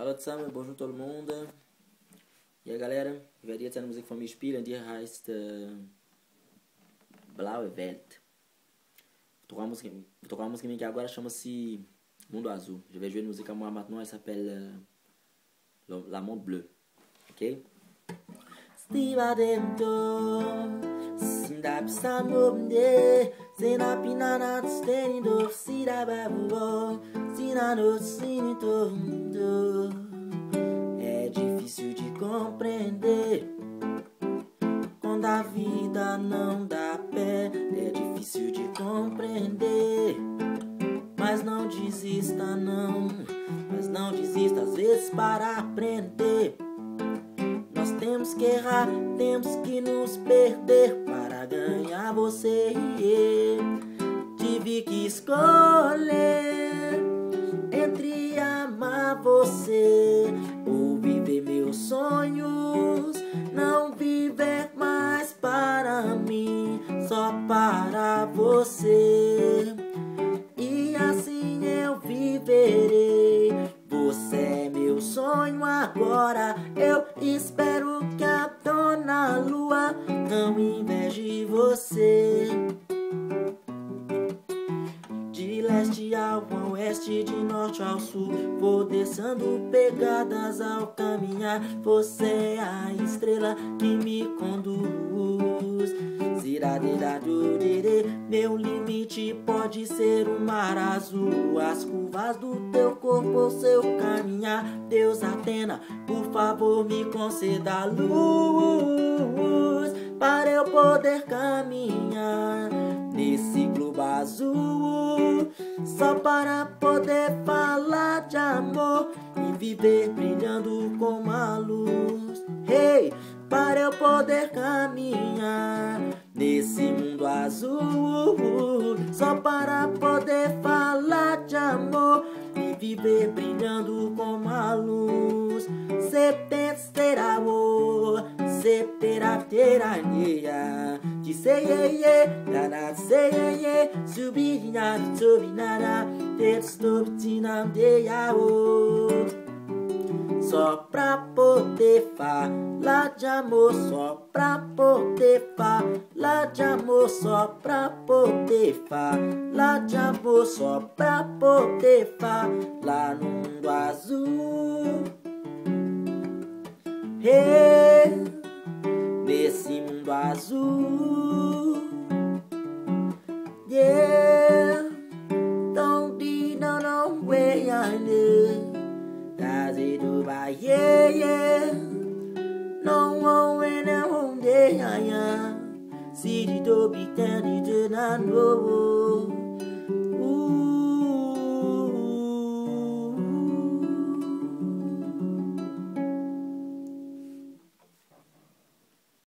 Hallo zusammen, bonjour tout le monde. Ja, galera, ich werde jetzt eine Musik von mir spielen, die heißt äh, Blaue Welt. Vou tocar uma música, vou tocar uma música minha que agora chama-se Mundo Azul. Je vais jouer une musique à moi maintenant, elle s'appelle euh, La Monde Bleu. Ok? Stiva dentro, sinda pisa mobne, sena pinana tstenindo, sira compreender quando a vida não dá pé. É difícil de compreender, mas não desista não, mas não desista às vezes para aprender. Nós temos que errar, temos que nos perder para ganhar você e eu. Tive que escolher entre amar você para você. E assim eu viverei. Você é meu sonho agora. Eu espero que a dona lua não inveje você. De leste ao oeste, de norte ao sul, vou descendo pegadas ao caminhar. Você é a estrela que me conduz. Meu limite pode ser o mar azul. As curvas do teu corpo, seu caminhar. Deus Atena, por favor, me conceda luz para eu poder caminhar nesse globo azul. Só para poder falar de amor e viver brilhando como a luz. Hey, para eu poder caminhar nesse mundo azul. Só para poder falar de amor e viver brilhando como a luz. September o septerateranha. De sei ye, nana sei ye, subirina, subinara, textopitina de yao só pra poder falar de amor, só pra poder falar de amor, só pra poder falar de amor, só pra poder falar no mundo azul. Hey, nesse mundo azul. yeah. No one in home, yeah, yeah. See the door be turned, you do.